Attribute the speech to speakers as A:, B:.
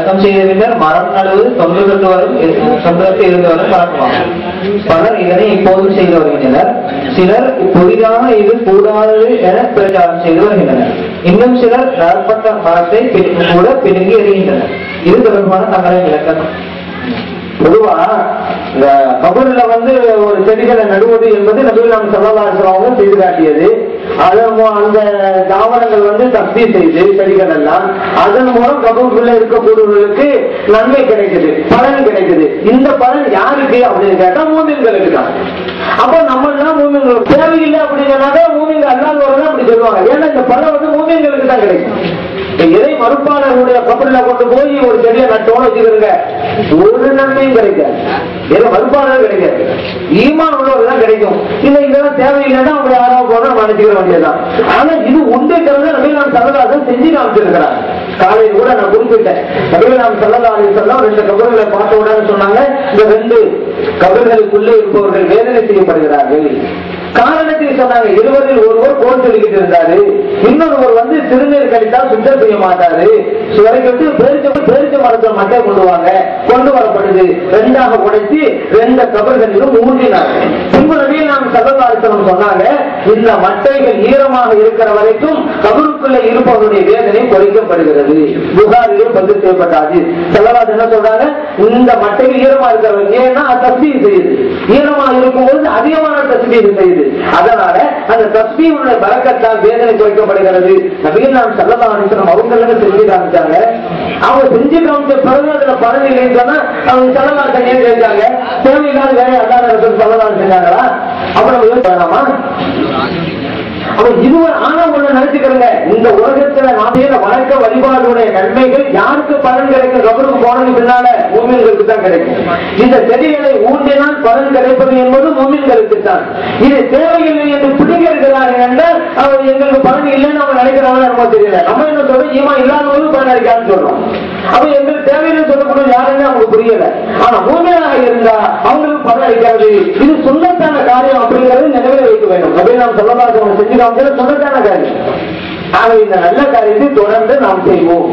A: வணக்கம் செய்த பின்னர் மரம் நடுவது தொன்று வரும் சொந்தத்தை இருந்து வரும் பழக்கமாகும் பலர் இதனை இப்போதும் செய்து வருகின்றனர். சிலர் புதிதாக இது கூடாது என பிரச்சாரம் செய்து வருகின்றனர். இன்னும் சிலர் நடப்பட்ட மரத்தை கூட பிடுங்கி எறிகின்றனர். இது தொடர்பான தங்களின் விளக்கம். பொதுவா இந்த கபூர்ல வந்து ஒரு செடிகளை நடுவது என்பது நபிகள் நாம் அவங்க செய்து காட்டியது. அந்த தாவரங்கள் வந்து தப்தி செய்து செடிகள் எல்லாம் அதன் மூலம் கபூருக்குள்ள இருக்கக்கூடியவர்களுக்கு நன்மை கிடைக்குது பலன் கிடைக்குது. இந்த பலன் யாருக்கு அப்படின்னு கேட்டா மூமின்களுக்கு தான். அப்போ நம்ம தான் மூமின்களுக்கு தேவையில்லை அப்படிங்கிறனால சொன்னாக்கா மூமின்கள் அல்லாதவர்கள் அப்படி சொல்லுவாங்க. ஏன்னா இந்த பலன் வந்து மூமின்களுக்கு தான் கிடைக்கும். இப்ப இறை மறுப்பாளர்களுடைய கப்பல்ல கொண்டு போய் ஒரு செடியை நட்டோன்னு வச்சுக்கிறங்க ஒரு நன்மையும் கிடைக்காது. இறை மறுப்பாளர்கள் கிடைக்காது. ஈமான் உள்ளவர்கள் தான் கிடைக்கும். இல்ல இதெல்லாம் தேவையில்லைன்னா அவங்க யாராவது போனா நம்ம நினைச்சுக்கிற வேண்டியதுதான். ஆனா இது உண்டுங்கிறத நபிகள் நாம் சரதாசன் செஞ்சு காமிச்சிருக்கிறார். காலையில் கூட நான் குறிப்பிட்டேன். நபிகள் நாம் சரதாசன் சொன்னா ரெண்டு கபர்களை பார்த்த உடனே சொன்னாங்க இந்த ரெண்டு கபர்களுக்குள்ளே இருப்பவர்கள் வேதனை செய்யப்படுகிறார்கள். காரணத்தை சொன்னாங்க இருவரில் ஒருவர் கோல் சொல்லிக்கிட்டு இருந்தாரு. இன்னொருவர் வந்து சிறுநீர் கழித்தால் சுத்தம் செய்ய மாட்டாரு. சுவரைக்கு விட்டு பேரிச்ச பேரிச்ச மரத்தை மட்டை கொண்டு வாங்க கொண்டு வரப்படுது. ரெண்டாக உடைச்சு ரெண்டு கபர்களிலும் ஊன்றினார் நபியில் சொன்னாங்க இந்த மட்டைகள் ஈரமாக இருக்கிற வரைக்கும் கபருக்குள்ள இருப்பவருடைய வேதனை குறைக்கப்படுகிறது புகாரிலும் பதிவு செய்யப்பட்டாது செல்லவாது என்ன சொல்றாங்க இந்த மட்டைகள் ஈரமா இருக்கிறவங்க ஏன்னா அது தஸ்பீர் செய்யுது. ஈரமா இருக்கும்போது அதிகமான தஸ்பீர் செய்யுது. அதனால அந்த தஸ்பீருடைய பறக்கத்தால் வேதனை குறைக்கப்படுகிறது நபிகள் நாம் செல்லதாரிசனம் அவங்க செஞ்சு காமிச்சாங்க. அவங்க செஞ்சு காமிச்ச பிறகு அதுல பலன் இல்லைன்னு சொன்னா அவங்க செல்லவாசன் ஏன் கேட்டாங்க. தேவையில்லாத வேலையை அல்லாத செல்லதான் செஞ்சாங்களா? அப்புறம் யோசிச்சு வேணாமா அப்ப ஆனா ஒண்ணு நினைச்சுக்கிறங்க இந்த உலகத்துல நாமையில வணக்க வழிபாடுடைய நன்மைகள் யாருக்கு பலன் கிடைக்கும்? கபருக்கு போனது பின்னால மூமின்களுக்கு தான் கிடைக்கும். இந்த செடிகளை ஊன்றினால் பலன் கிடைப்பது என்பது மூமின்களுக்கு தான். இது தேவையில்லை என்று பிடிக்கிறார்கள் என்றால் அவர் எங்களுக்கு பலன் இல்லைன்னு அவங்க நினைக்கிறாங்க நம்ம தெரியல. நம்ம என்ன சொல்றோம்? ஈமா இல்லாதவங்களும் பலன் அளிக்கான்னு சொல்றோம். அப்ப எங்களுக்கு தேவையில்லை சொல்லக்கூடிய யாருன்னு அவங்களுக்கு புரியல. ஆனா மூமியாக இருந்தா அவங்களுக்கு பலன் அளிக்கிறது இது சொந்தத்தான காரியம் அப்படிங்கிறது நினைவில் வைக்க வேண்டும். அப்படின்னு நாம் சொல்லலாம் செஞ்சு காமிக்கிற சொந்தத்தான காரியம். ஆக இந்த நல்ல காரியத்தை தொடர்ந்து நாம் செய்வோம்.